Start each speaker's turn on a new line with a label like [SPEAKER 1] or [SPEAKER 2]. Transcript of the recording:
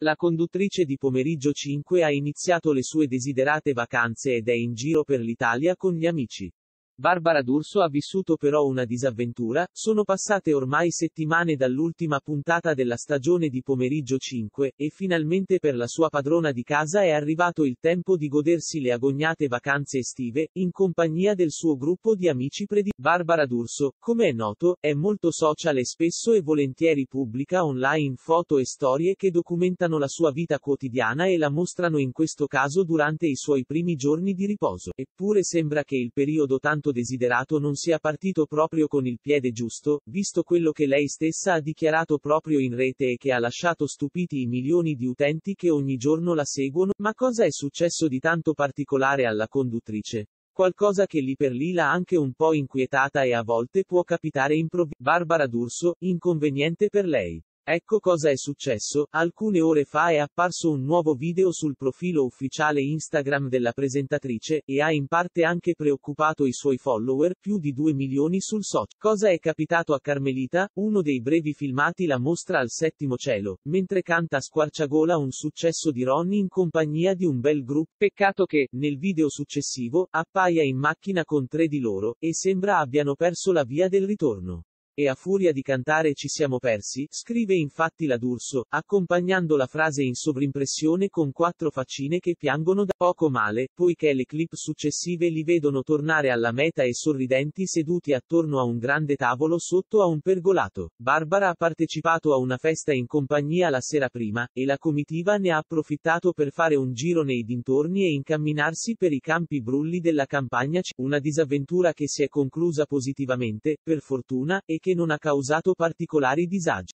[SPEAKER 1] La conduttrice di Pomeriggio 5 ha iniziato le sue desiderate vacanze ed è in giro per l'Italia con gli amici. Barbara D'Urso ha vissuto però una disavventura, sono passate ormai settimane dall'ultima puntata della stagione di Pomeriggio 5, e finalmente per la sua padrona di casa è arrivato il tempo di godersi le agognate vacanze estive, in compagnia del suo gruppo di amici predi. Barbara D'Urso, come è noto, è molto social e spesso e volentieri pubblica online foto e storie che documentano la sua vita quotidiana e la mostrano in questo caso durante i suoi primi giorni di riposo. Eppure sembra che il periodo tanto tanto desiderato non sia partito proprio con il piede giusto, visto quello che lei stessa ha dichiarato proprio in rete e che ha lasciato stupiti i milioni di utenti che ogni giorno la seguono. Ma cosa è successo di tanto particolare alla conduttrice? Qualcosa che lì per lì l'ha anche un po' inquietata e a volte può capitare improvvisamente. Barbara D'Urso, inconveniente per lei. Ecco cosa è successo, alcune ore fa è apparso un nuovo video sul profilo ufficiale Instagram della presentatrice, e ha in parte anche preoccupato i suoi follower, più di 2 milioni sul social. Cosa è capitato a Carmelita? Uno dei brevi filmati la mostra al settimo cielo, mentre canta a squarciagola un successo di Ronnie in compagnia di un bel gruppo. Peccato che, nel video successivo, appaia in macchina con tre di loro, e sembra abbiano perso la via del ritorno. E a furia di cantare ci siamo persi, scrive infatti la D'Urso, accompagnando la frase in sovrimpressione con quattro faccine che piangono da poco male, poiché le clip successive li vedono tornare alla meta e sorridenti seduti attorno a un grande tavolo sotto a un pergolato. Barbara ha partecipato a una festa in compagnia la sera prima, e la comitiva ne ha approfittato per fare un giro nei dintorni e incamminarsi per i campi brulli della campagna, una disavventura che si è conclusa positivamente, per fortuna, e che che non ha causato particolari disagi.